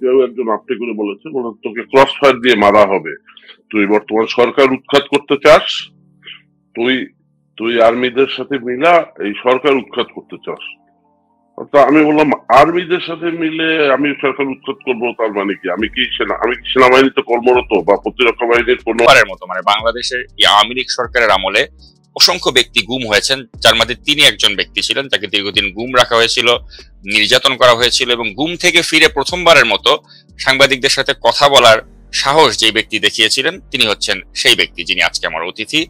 কেউ একজন আপনি করে বলেছে বলে তোকে ক্রস ফায়ার দিয়ে মারা হবে। তুই বর্তমান সরকার উৎখাত করতে চাস, তুই তুই আর্মিদের সাথে মিলা এই সরকার উৎখাত করতে চাস। তা আমি বললাম, আর্মিদের সাথে মিলে আমি সরকার উৎখাত করব, তার মানে কি? আমি কি সেনা, আমি সেনাবাহিনীতে কর্মরত বা প্রতিরক্ষা বাহিনীর কোনো মতো মানে বাংলাদেশের আওয়ামী সরকারের আমলে অসংখ্য ব্যক্তি গুম হয়েছেন, যার মধ্যে তিনি একজন ব্যক্তি ছিলেন, তাকে দীর্ঘদিন গুম রাখা হয়েছিল, নির্যাতন করা হয়েছিল এবং গুম থেকে ফিরে প্রথমবারের মতো সাংবাদিকদের সাথে কথা বলার সাহস যে ব্যক্তি দেখিয়েছিলেন, তিনি হচ্ছেন সেই ব্যক্তি যিনি আজকে আমার অতিথি।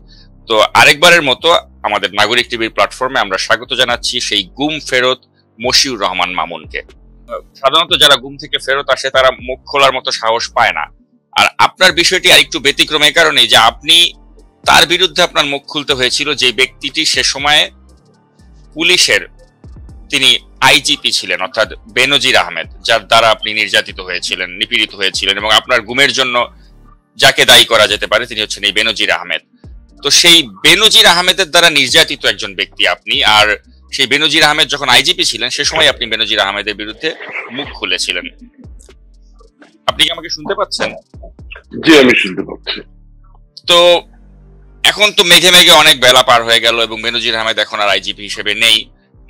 তো আরেকবারের মতো আমাদের নাগরিক টিভির প্ল্যাটফর্মে আমরা স্বাগত জানাচ্ছি সেই গুম ফেরত মশিউর রহমান মামুনকে। সাধারণত যারা গুম থেকে ফেরত আসে, তারা মুখ খোলার মতো সাহস পায় না। আর আপনার বিষয়টি আরেকটু ব্যতিক্রম এই কারণে যে আপনি তার বিরুদ্ধে আপনার মুখ খুলতে হয়েছিল যে ব্যক্তিটি সে সময়ে পুলিশের তিনি আইজিপি ছিলেন অর্থাৎ বেনজির আহমেদ যার দ্বারা আপনি নির্যাতিত হয়েছিলেন নিপীড়িত হয়েছিলেন এবং আপনার গুমের জন্য যাকে দায়ী করা যেতে পারে তিনি হচ্ছেন এই বেনজির আহমেদ। তো সেই বেনজির আহমেদের দ্বারা নির্যাতিত একজন ব্যক্তি আপনি আর সেই বেনজির আহমেদ যখন আইজিপি ছিলেন সে সময় আপনি বেনজির আহমেদের বিরুদ্ধে মুখ খুলেছিলেন। আপনি কি আমাকে শুনতে পাচ্ছেন? জি আমি শুনতে পাচ্ছি। তো এখন তো মেঘে মেঘে অনেক বেলা পার হয়ে গেল এবং বেনজির আহমেদ এখন আর আইজিপি হিসেবে নেই।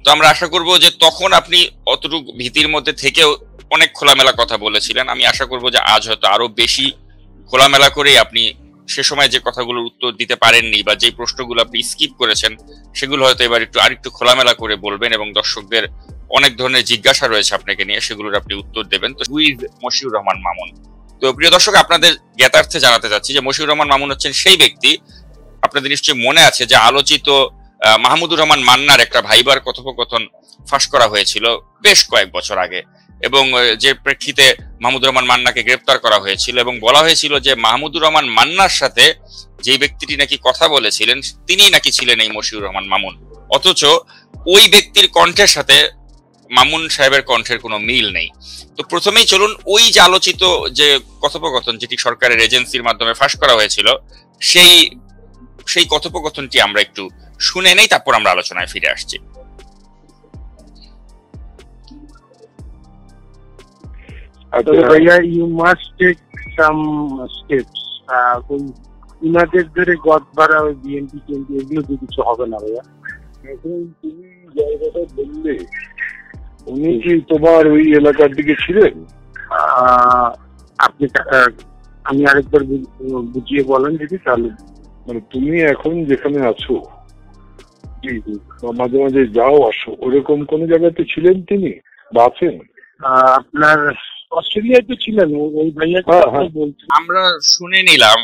তো আমরা আশা করব যে তখন আপনি অতটুকু ভীতির মধ্যে থেকেও অনেক খোলামেলা কথা বলেছিলেন। আমি আশা করব যে আজ হয়তো আরও বেশি খোলামেলা করেই আপনি সে সময় যে কথাগুলোর উত্তর দিতে পারেননি বা যে প্রশ্নগুলো আপনি স্কিপ করেছেন, সেগুলো হয়তো এবার একটু আরেকটু খোলামেলা করে বলবেন এবং দর্শকদের অনেক ধরনের জিজ্ঞাসা রয়েছে আপনাকে নিয়ে, সেগুলোর আপনি উত্তর দেবেন। তো উইজ মশিউর রহমান মামুন। তো প্রিয় দর্শক, আপনাদের জ্ঞাতার্থে জানাতে চাচ্ছি যে মশিউর রহমান মামুন হচ্ছেন সেই ব্যক্তি আপনাদের নিশ্চয়ই মনে আছে যে আলোচিত মাহমুদুর রহমান মান্নার একটা ভাইবার কথোপকথন ফাঁস করা হয়েছিল বেশ কয়েক বছর আগে। এবং যে প্রেক্ষিতে মাহমুদুর রহমান মান্নাকে গ্রেপ্তার করা হয়েছিল এবং বলা হয়েছিল যে মাহমুদুর রহমান মান্নার সাথে যে ব্যক্তিটি নাকি কথা বলেছিলেন, তিনি নাকি ছিলেন এই মশিউর রহমান মামুন। অথচ ওই ব্যক্তির কণ্ঠের সাথে মামুন সাহেবের কণ্ঠের কোনো মিল নেই। তো প্রথমেই চলুন ওই যে আলোচিত যে কথোপকথন যেটি সরকারের এজেন্সির মাধ্যমে ফাঁস করা হয়েছিল, সেই সেই কথোপকথনটি আমরা একটু শুনে নেই তারপর আমরা আলোচনায় ফিরে আসছি। ভাইয়া you must take some steps ইনাদের ধরে গদ ভাড়া ওই বিএনপি টিএনপি এগুলো দিয়ে কিছু হবে না ভাইয়া। এখন তুমি জায়গাটা বললে উনি কি তোমার ওই এলাকার দিকে ছিলেন? আপনি আমি আরেকবার বুঝিয়ে বলেন যদি তাহলে মানে তুমি এখন যেখানে আছো মাঝে মাঝে যাও আসো ওরকম কোন জায়গাতে ছিলেন তিনি? বা আছেন? আপনার অস্ট্রেলিয়ায় তো ছিলেন ওই ভাইয়া আমরা শুনে নিলাম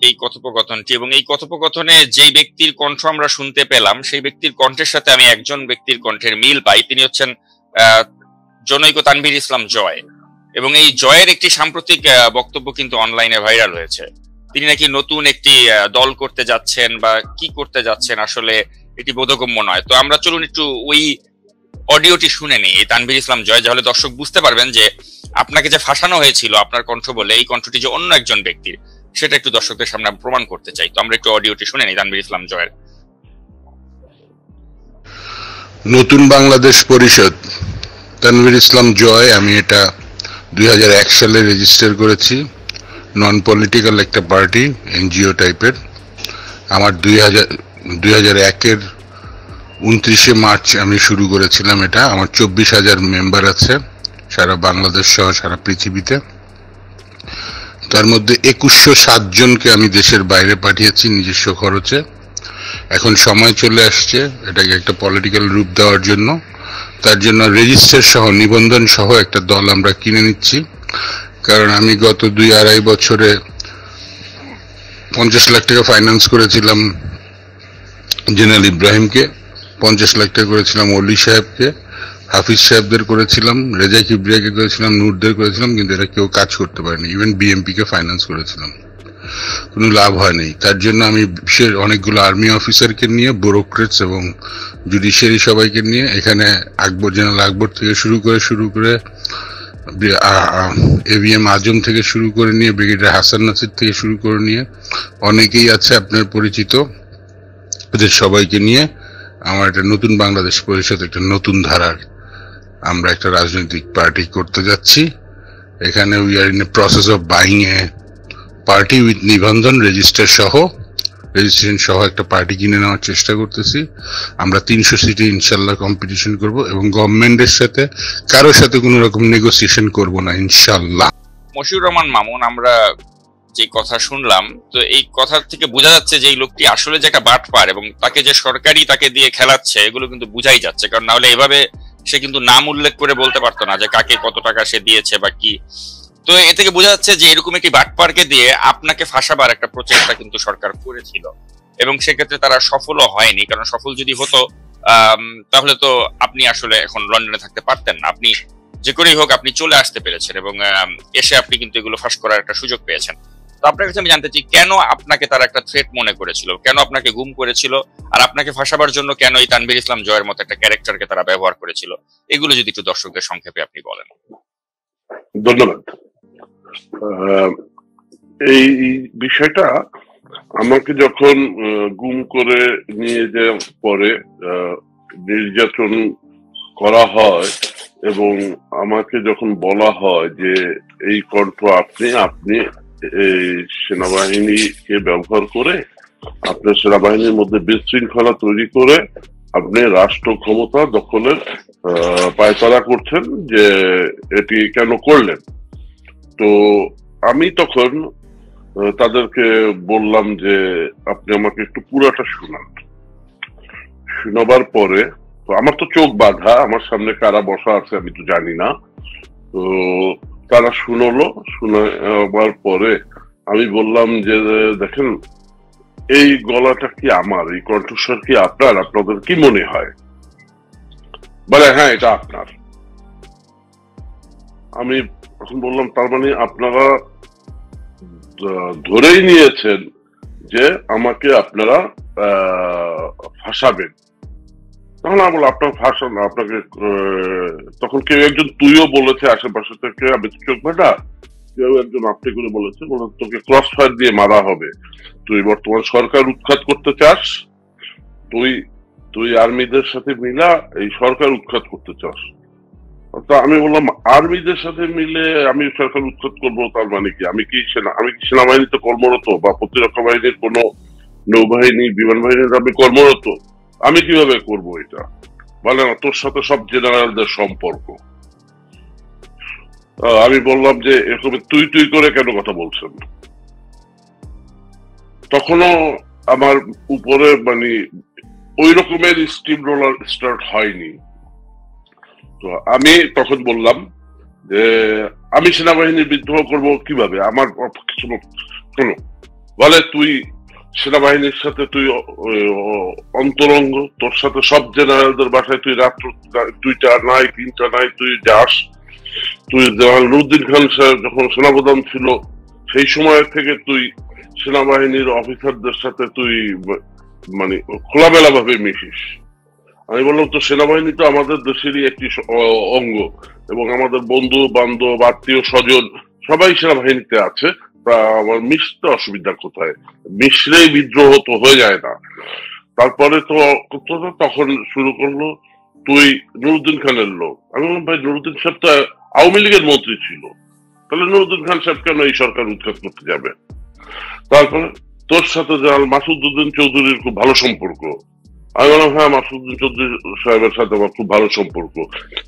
এই কথোপকথনটি এবং এই কথোপকথনে যেই ব্যক্তির কণ্ঠ আমরা শুনতে পেলাম সেই ব্যক্তির কণ্ঠের সাথে আমি একজন ব্যক্তির কণ্ঠের মিল পাই। তিনি হচ্ছেন জনৈক তানভীর ইসলাম জয়। এবং এই জয়ের একটি সাম্প্রতিক বক্তব্য কিন্তু অনলাইনে ভাইরাল হয়েছে। তিনি নাকি নতুন একটি দল করতে যাচ্ছেন বা কি করতে যাচ্ছেন আসলে এটি বোধগম্য নয়। তো আমরা চলুন একটু ওই অডিওটি শুনে নিই। তানভীর ইসলাম জয় তাহলে দর্শক বুঝতে পারবেন যে আপনাকে যে ফাঁসানো হয়েছিল আপনার কণ্ঠ বলে, এই কণ্ঠটি যে অন্য একজন ব্যক্তির, সেটা একটু দর্শকদের সামনে প্রমাণ করতে চাই। তো আমরা একটু অডিওটি শুনে নিই তানভীর ইসলাম জয়ের। নতুন বাংলাদেশ পরিষদ। তানভীর ইসলাম জয়, আমি এটা দুই হাজার এক সালে রেজিস্টার করেছি। নন পলিটিক্যাল একটা পার্টি এনজিও টাইপের আমার দুই হাজার দুই হাজার একের উনত্রিশে মার্চ আমি শুরু করেছিলাম এটা। আমার চব্বিশ হাজার মেম্বার আছে, সারা বাংলাদেশ সহ সারা পৃথিবীতে। তার মধ্যে একুশশো সাতজনকে আমি দেশের বাইরে পাঠিয়েছি নিজস্ব খরচে। এখন সময় চলে আসছে এটাকে একটা পলিটিক্যাল রূপ দেওয়ার জন্য। তার জন্য রেজিস্টার সহ, নিবন্ধন সহ একটা দল আমরা কিনে নিচ্ছি। কারণ আমি গত দুই আড়াই বছরে পঞ্চাশ লাখ টাকা ফাইন্যান্স করেছিলাম জেনারেল ইব্রাহিমকে, পঞ্চাশ লাখ টাকা করেছিলাম অলি সাহেবকে, হাফিজ সাহেবদের করেছিলাম, রেজা কিবরিয়াকে করেছিলাম, নূরদের করেছিলাম, কিন্তু এরা কেউ কাজ করতে পারেনি। ইভেন বিএমপি কে ফাইন্যান্স করেছিলাম। কোনো লাভ হয়নি। তার জন্য আমি বিশ্বের অনেকগুলো আর্মি অফিসারকে নিয়ে ব্যুরোক্রেটস এবং জুডিশিয়ারি সবাইকে নিয়ে, এখানে আকবর জেনারেল আকবর থেকে শুরু করে শুরু করে এভিএম আজম থেকে শুরু করে নিয়ে, ব্রিগেডিয়ার হাসান নাসির থেকে শুরু করে নিয়ে, অনেকেই আছে আপনার পরিচিত ওদের সবাইকে নিয়ে আমার একটা নতুন বাংলাদেশ পরিষদ, একটা নতুন ধারার আমরা একটা রাজনৈতিক পার্টি করতে যাচ্ছি। এখানে we are in a process of buying a party with নিবন্ধন রেজিস্টার সহ রেজিস্ট্রেশন সহ একটা পার্টি কিনে নেওয়ার চেষ্টা করতেছি। আমরা তিনশো সিটে ইনশাল্লাহ কম্পিটিশন করব এবং গভর্নমেন্টের সাথে কারোর সাথে কোনো রকম নেগোসিয়েশন করব না, ইনশাল্লাহ। মশিউর রহমান মামুন, আমরা যে কথা শুনলাম, তো এই কথা থেকে বোঝা যাচ্ছে যে এই লোকটি আসলে যে একটা বাট পার এবং তাকে যে সরকারি তাকে দিয়ে খেলাচ্ছে, এগুলো কিন্তু বুঝাই যাচ্ছে। কারণ নাহলে এভাবে সে কিন্তু নাম উল্লেখ করে বলতে পারতো না যে কাকে কত টাকা সে দিয়েছে বা কি। তো এ থেকে বোঝা যাচ্ছে যে এরকম একটি বাটপারকে দিয়ে আপনাকে ফাঁসাবার একটা প্রচেষ্টা কিন্তু সরকার করেছিল। এবং সেক্ষেত্রে তারা সফলও হয়নি, কারণ সফল যদি হতো তাহলে তো আপনি আসলে এখন লন্ডনে থাকতে পারতেন না। আপনি যে করেই হোক, আপনি চলে আসতে পেরেছেন এবং এসে আপনি কিন্তু এগুলো ফাঁস করার একটা সুযোগ পেয়েছেন। তো আপনার কাছে আমি জানতে চাই, কেন আপনাকে তারা একটা থ্রেট মনে করেছিল? কেন আপনাকে গুম করেছিল? আর আপনাকে ফাঁসাবার জন্য কেন এই তানবির ইসলাম জয়ের মতো একটা ক্যারেক্টারকে তারা ব্যবহার করেছিল? এগুলো যদি একটু দর্শকদের সংক্ষেপে আপনি বলেন। ধন্যবাদ। এই বিষয়টা আমাকে যখন গুম করে নিয়ে যে পরে নির্যাতন করা হয় এবং আমাকে যখন বলা হয় যে, এই কণ্ঠ আপনি আপনি এই সেনাবাহিনীকে ব্যবহার করে, আপনার সেনাবাহিনীর মধ্যে বিশৃঙ্খলা তৈরি করে আপনি রাষ্ট্র ক্ষমতা দখলের পায়তারা করছেন যে, এটি কেন করলেন? তো আমি তখন তাদেরকে বললাম যে, আপনি আমাকে একটু পুরাটা শোনান। শোনাবার পরে, তো আমার তো চোখ বাঁধা, আমার সামনে কারা বসা আছে আমি তো জানি না। তো তারা শুনলো শোনাবার পরে আমি বললাম যে, দেখেন, এই গলাটা কি আমার, এই কণ্ঠস্বর কি আপনার? আপনাদের কি মনে হয়? বলে হ্যাঁ এটা আপনার। আমি তখন বললাম, তার মানে আপনারা ধরেই নিয়েছেন যে আমাকে আপনারা ফাঁসাবেন। তখন আমি বললাম, আপনার ফাঁসান আপনাকে তখন কেউ একজন তুইও বলেছে আশেপাশে থেকে, আমি চোখ বেটা কেউ একজন আপনি করে বলেছে বলে তোকে ক্রস ফায়ার দিয়ে মারা হবে। তুই বর্তমান সরকার উৎখাত করতে চাস, তুই তুই আর্মিদের সাথে মিলা এই সরকার উৎখাত করতে চাস। তা আমি বললাম, আর্মিদের সাথে মিলে আমি সরকার উৎখাত করব, তার মানে কি? আমি কি সেনা, আমি কি সেনাবাহিনীতে কর্মরত বা প্রতিরক্ষা বাহিনীর কোন নৌবাহিনী, বিমান বাহিনীর আমি কর্মরত? আমি কীভাবে করব এটা? বলে না, তোর সাথে সব জেনারেলদের সম্পর্ক। আমি বললাম যে, এরকম তুই তুই করে কেন কথা বলছেন? তখনও আমার উপরে মানে ওই রকমের স্টিম রোলার স্টার্ট হয়নি। তো আমি তখন বললাম যে, আমি সেনাবাহিনীর বিদ্রোহ করব কীভাবে? আমার কিছু শোনো, বলে তুই সেনাবাহিনীর সাথে তুই অন্তরঙ্গ, তোর সাথে সব জেনারেলদের বাসায় তুই রাত্র দুইটা নাই, তিনটা নাই, তুই যাস। তুই নুরুদ্দিন খান সাহেব যখন সেনাপ্রধান ছিল, সেই সময় থেকে তুই সেনাবাহিনীর অফিসারদের সাথে তুই মানে খোলামেলা ভাবে মিশিস। আমি বললাম, তো সেনাবাহিনী তো আমাদের দেশেরই একটি অঙ্গ এবং আমাদের বন্ধু, বান্ধব, আত্মীয়, স্বজন সবাই সেনাবাহিনীতে আছে। আমার মিশতে অসুবিধা কোথায়? মিশলেই বিদ্রোহ তো হয়ে যায় না। তারপরে তো তখন শুরু করল, তুই নুরুদ্দিন খানের লোক। আমি বললাম, ভাই, নুরুদ্দিন সাহেব তো আওয়ামী লীগের মন্ত্রী ছিল। তাহলে নুরুদ্দিন খান সাহেব কেন এই সরকার উৎখাত করতে যাবে? তারপরে তোর সাথে জানাল মাসুদ্দিন চৌধুরীর খুব ভালো সম্পর্ক আমি বললাম হ্যাঁ মাসুদ্দিন চৌধুরী সাহেবের সাথে আমার খুব ভালো সম্পর্ক।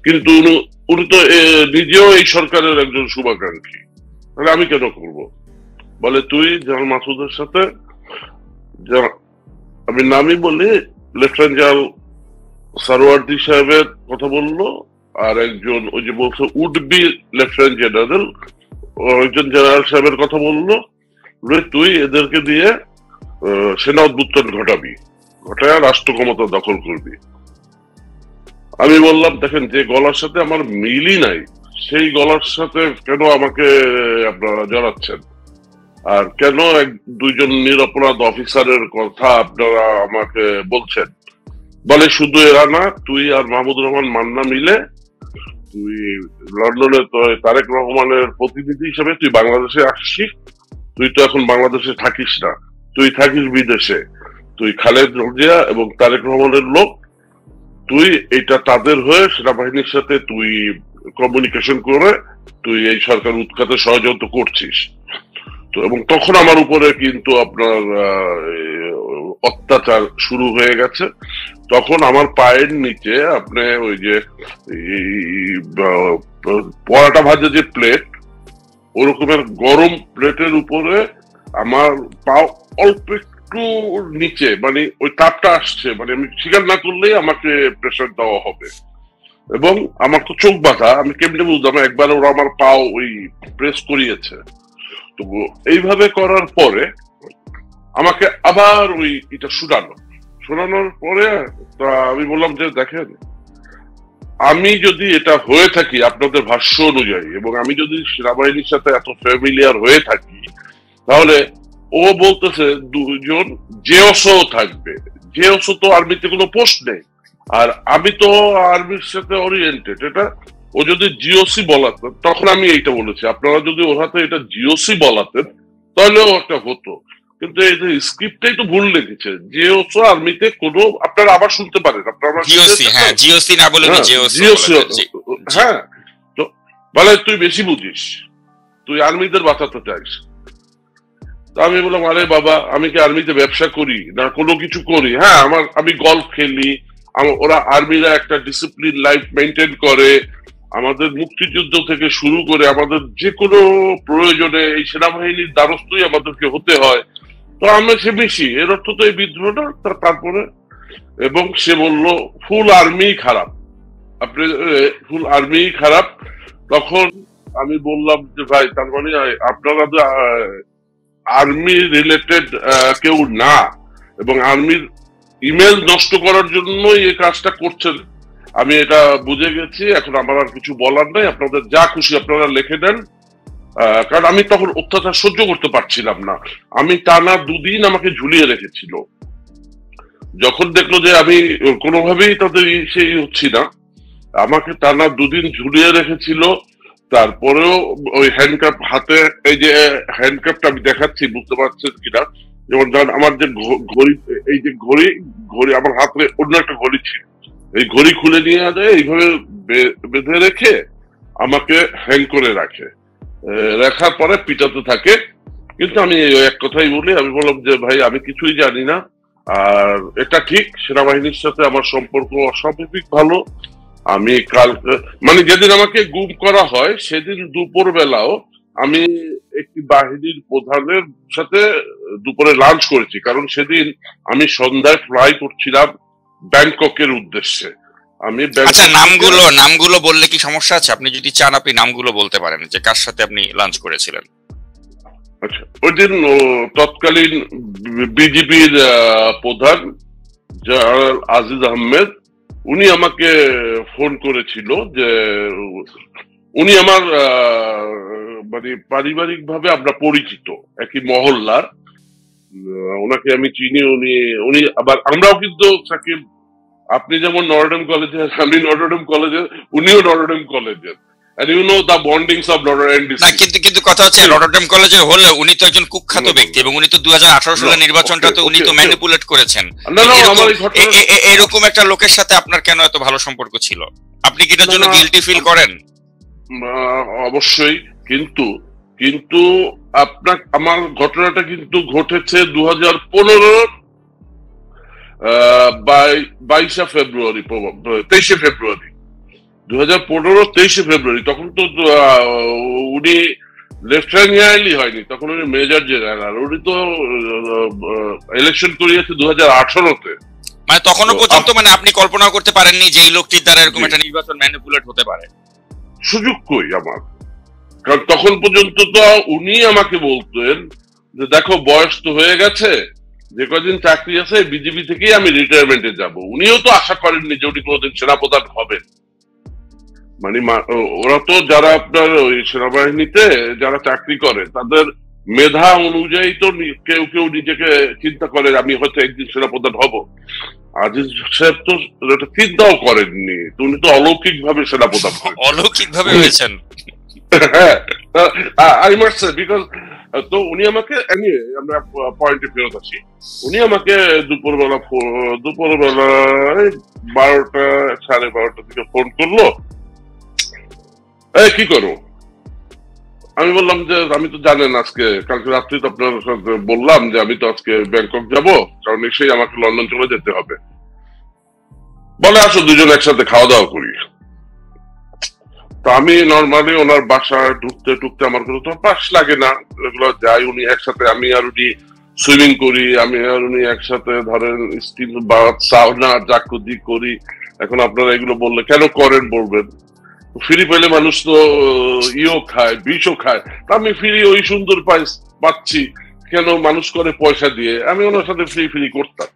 কিন্তু উনি তো নিজেও এই সরকারের একজন শুভাকাঙ্ক্ষী। তাহলে আমি কেন করব? বলে, তুই জাহাল মাসুদের সাথে আমি নামই বলি, লেফটেন্যান্ট জেনারেল সারোয়ার্দি সাহেবের কথা বলল, আর একজন ওই যে বলছে উড বি লেফটেন্যান্ট জেনারেল, একজন জেনারেল সাহেবের কথা বলল তুই এদেরকে দিয়ে সেনা উদ্বুত্তন ঘটাবি। ঘটায় রাষ্ট্র ক্ষমতা দখল করবি। আমি বললাম, দেখেন, যে গলার সাথে আমার মিলই নাই, সেই গলার সাথে কেন আমাকে আপনারা জড়াচ্ছেন? আর কেন এক দুইজন নিরপরাধ অফিসারের কথা আপনারা আমাকে বলছেন? বলে, শুধু এরা না, তুই আর মাহমুদ রহমান মান্না মিলে, তুই লন্ডনে তারেক রহমানের প্রতিনিধি হিসেবে তুই বাংলাদেশে আসছিস, তুই তো এখন বাংলাদেশে থাকিস না, তুই থাকিস বিদেশে। তুই খালেদ রজিয়া এবং তারেক রহমানের লোক, তুই এটা তাদের হয়ে সেনাবাহিনীর সাথে তুই কমিউনিকেশন করে তুই এই সরকার উৎখাতে সহযোগিতা করছিস। তো এবং তখন আমার উপরে কিন্তু আপনার অত্যাচার শুরু হয়ে গেছে। তখন আমার পায়ের নিচে আপনি ওই যে পরাটা ভাজা যে প্লেট ওরকমের গরম প্লেটের উপরে আমার পা অল্প একটু নিচে মানে ওই তাপটা আসছে মানে আমি স্বীকার না করলেই আমাকে প্রেশার দেওয়া হবে। এবং আমার তো চোখ বাঁধা, আমি কেমনি বুঝলাম, একবার ওরা আমার পাও ওই প্রেস করিয়েছে। তো এইভাবে করার পরে আমাকে আবার ওই এটা শুনানো শোনানোর পরে তা আমি বললাম যে, দেখেন, আমি যদি এটা হয়ে থাকি আপনাদের ভাষ্য অনুযায়ী, এবং আমি যদি সেনাবাহিনীর সাথে এত ফ্যামিলিয়ার হয়ে থাকি, তাহলে ও বলতেছে দুজন জেওসও থাকবে। জেওসও তো আর্মিতে কোনো পোস্ট নেই। আর আমি তো আর্মির সাথে ওরিয়েন্টেড এটা ও যদি জিওসি বলাতেন তখন আমি এইটা বলেছি আপনারা যদি ওর হাতে এটা জিওসি বলাতেন তাহলেও একটা হতো। কিন্তু এই যে স্ক্রিপ্টটাই তো ভুল লিখেছে জিওসও আর্মিতে কোনো আপনারা আবার শুনতে পারেন আপনারা জিওসি হ্যাঁ জিওসি না বলে হ্যাঁ, জিওসি জিওসি। হ্যাঁ তো বলে তুই বেশি বুঝিস তুই আর্মিদের বাঁচাতে চাইস। তো আমি বললাম, আরে বাবা, আমি কি আর্মিতে ব্যবসা করি? না, কোনো কিছু করি? হ্যাঁ আমার, আমি গল্ফ খেলি। ওরা আর্মিরা একটা ডিসিপ্লিন লাইফ মেনটেন করে। আমাদের মুক্তিযুদ্ধ থেকে শুরু করে আমাদের যে কোনো প্রয়োজনে এই সেনাবাহিনীর দ্বারস্থই আমাদেরকে হতে হয়। তো আমরা সে বেশি এর অর্থ তো এই বিদ্রোহটা তারপরে? এবং সে বলল ফুল আর্মি খারাপ। আপনি ফুল আর্মি খারাপ। তখন আমি বললাম যে, ভাই, তার মানে আপনারা আর্মি রিলেটেড কেউ না, এবং আর্মির ইমেল নষ্ট করার জন্যই এই কাজটা করছেন। আমি এটা বুঝে গেছি, এখন আমার আর কিছু বলার নাই। আপনাদের যা খুশি আপনারা লিখে দেন। কারণ আমি তখন অত্যাচার সহ্য করতে পারছিলাম না। আমি টানা দুদিন আমাকে ঝুলিয়ে রেখেছিল। যখন দেখল যে আমি কোনোভাবেই তাদের সেই হচ্ছি না, আমাকে টানা দুদিন ঝুলিয়ে রেখেছিল। তারপরেও ওই হ্যান্ডকাপ হাতে, এই যে হ্যান্ডকাপটা আমি দেখাচ্ছি, বুঝতে পারছেন কিনা? যেমন ধরেন আমার যে ঘড়ি, এই যে ঘড়ি ঘড়ি আমার হাতে অন্য একটা ঘড়ি ছিল। এই ঘড়ি খুলে নিয়ে যায় এইভাবে বেঁধে রেখে আমাকে হ্যাং করে রাখে। রাখার পরে পিটাতে থাকে। কিন্তু আমি এক কথাই বলি, আমি বললাম যে, ভাই, আমি কিছুই জানি না। আর এটা ঠিক, সেনাবাহিনীর সাথে আমার সম্পর্ক অস্বাভাবিক ভালো। আমি কাল মানে যেদিন আমাকে গুম করা হয় সেদিন দুপুর বেলাও আমি একটি বাহিনীর প্রধানের সাথে দুপুরে লাঞ্চ করেছি। কারণ সেদিন আমি সন্ধ্যায় ফ্লাই করছিলাম ব্যাংককের উদ্দেশ্যে। আমি আচ্ছা নামগুলো নামগুলো বললে কি সমস্যা আছে? আপনি যদি চান আপনি নামগুলো বলতে পারেন যে কার সাথে আপনি লাঞ্চ করেছিলেন। আচ্ছা ওই দিন তৎকালীন বিজেপির প্রধান জেনারেল আজিজ আহমেদ উনি আমাকে ফোন করেছিল যে, উনি আমার মানে পারিবারিক ভাবে আমরা পরিচিত, একই মহল্লার। ওনাকে আমি চিনি, উনি উনি আবার আমরাও কিন্তু সাকিব, আপনি যেমন নরডেম কলেজে, আমি নরডেম কলেজে, উনিও নরডেম কলেজের। And you know the bondings of Notre Dame না কিন্তু কিন্তু কথা হচ্ছে রটারডাম কলেজে হলে উনি তো একজন কুখ্যাত ব্যক্তি এবং উনি তো দুই সালের নির্বাচনটা তো উনি তো ম্যানিপুলেট করেছেন। এরকম- একটা লোকের সাথে আপনার কেন এত ভালো সম্পর্ক ছিল? আপনি কি এটার জন্য গিলটি ফিল করেন? অবশ্যই কিন্তু কিন্তু আপনার আমার ঘটনাটা কিন্তু ঘটেছে দু হাজার পনেরোর বাইশে ফেব্রুয়ারি তেইশে ফেব্রুয়ারি। দু হাজার পনেরো তেইশে ফেব্রুয়ারি তখন তো উনি লেফটেন্যান্ট জেনারেলই হয়নি তখন উনি মেজর জেনারেল উনি তো ইলেকশন করিয়েছে দু হাজার আঠারোতে। মানে তখনও পর্যন্ত মানে আপনি কল্পনা করতে পারেননি যে এই লোকটির দ্বারা এরকম একটা নির্বাচন ম্যানিপুলেট হতে পারে। সুযোগ কই আমার? কারণ তখন পর্যন্ত তো উনি আমাকে বলতেন যে দেখো বয়স তো হয়ে গেছে যে কদিন চাকরি আছে বিজেপি থেকেই আমি রিটায়ারমেন্টে যাব। উনিও তো আশা করেননি যে উনি কোনোদিন সেনাপ্রধান হবেন। মানে ওরা তো যারা আপনার ওই সেনাবাহিনীতে যারা চাকরি করে তাদের মেধা অনুযায়ী তো কেউ কেউ নিজেকে চিন্তা করে আমি হয়তো একদিন সেনাপ্রধান হব। আজিজ সাহেব তো এটা চিন্তাও করেননি। তো উনি তো অলৌকিক ভাবে সেনাপ্রধান অলৌকিক ভাবে হয়েছেন। আই মাস্ট সে বিকজ তো উনি আমাকে আমি আমরা পয়েন্টে ফেরত আসি। উনি আমাকে দুপুরবেলা ফো- দুপুরবেলা বারোটা সাড়ে বারোটার দিকে ফোন করল। এই কি করো আমি বললাম যে, আমি তো জানেন আজকে, কালকে রাত্রি তো আপনার সাথে বললাম যে, আমি তো আজকে ব্যাংকক যাব, কারণ এসেই আমাকে লন্ডন চলে যেতে হবে। বলে, আসো দুজন একসাথে খাওয়া দাওয়া করি। তো আমি নর্মালি ওনার বাসায় ঢুকতে ঢুকতে আমার কোনো তো পাস লাগে না। এগুলো যাই, উনি একসাথে, আমি আর উনি সুইমিং করি, আমি আর উনি একসাথে ধরেন স্টিম বা সাউনা, জাকুদি করি। এখন আপনারা এগুলো বললে কেন করেন বলবেন? ফ্রি পেলে মানুষ তো ইও খায় বিষও খায়। আমি ফ্রি ওই সুন্দর পাই, পাচ্ছি। কেন মানুষ করে পয়সা দিয়ে? আমি ওনার সাথে ফ্রি ফ্রি করতাম।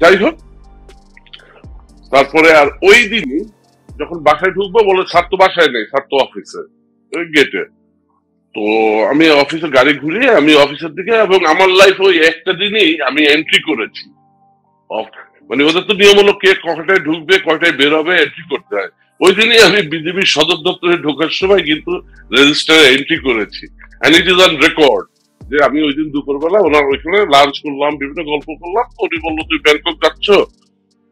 যাই হোক, তারপরে আর ওই দিনই যখন বাসায় ঢুকবো, বলে তো বাসায় নেই তো অফিসে, ওই গেটে তো আমি অফিসে গাড়ি ঘুরিয়ে আমি অফিসের দিকে এবং আমার লাইফ ওই একটা দিনই আমি এন্ট্রি করেছি। মানে ওদের তো নিয়ম হলো কে কয়টায় ঢুকবে, কয়টায় বেরোবে এন্ট্রি করতে হয়। ওই দিনই আমি বিজেপির সদর দপ্তরে ঢোকার সময় কিন্তু রেজিস্টারে এন্ট্রি করেছি। And it is on record যে আমি ওই দিন দুপুরবেলা ওনার ওইখানে লাঞ্চ করলাম, বিভিন্ন গল্প করলাম। উনি বলল, তুই ব্যাংকক যাচ্ছ?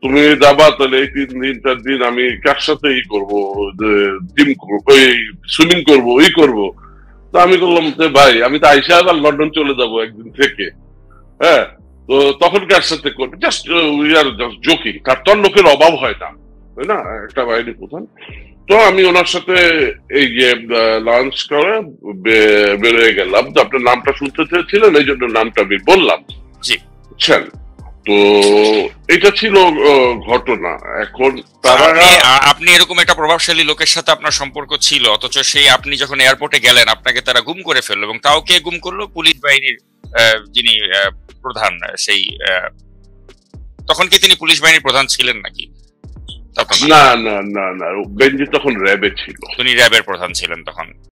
তুমি যাবা তাহলে এই তিন দিন, চার দিন আমি কার সাথে ই করব জিম ওই সুইমিং করব ওই করব। তো আমি বললাম যে ভাই, আমি তো আইসা আবার লন্ডন চলে যাব একদিন থেকে। হ্যাঁ তো তখন কার সাথে করবে just we are just joking তো লোকের অভাব হয় না। তাই না একটা বাহিনী প্রধান তো আমি ওনার সাথে এই যে লাঞ্চ করে বেরোয় গেলাম। তো আপনার নামটা শুনতে চেয়েছিলেন এই জন্য নামটা আমি বললাম। বুঝছেন? তো এটা ছিল ঘটনা। এখন তারা আপনি এরকম একটা প্রভাবশালী লোকের সাথে আপনার সম্পর্ক ছিল অথচ সেই আপনি যখন এয়ারপোর্টে গেলেন আপনাকে তারা গুম করে ফেলল এবং তাও কে গুম করল? পুলিশ বাহিনীর যিনি প্রধান সেই তখন কি তিনি পুলিশ বাহিনীর প্রধান ছিলেন নাকি? তা তো না। না না না বেঞ্জি তখন র্যাবে ছিল উনি র্যাবের প্রধান ছিলেন তখন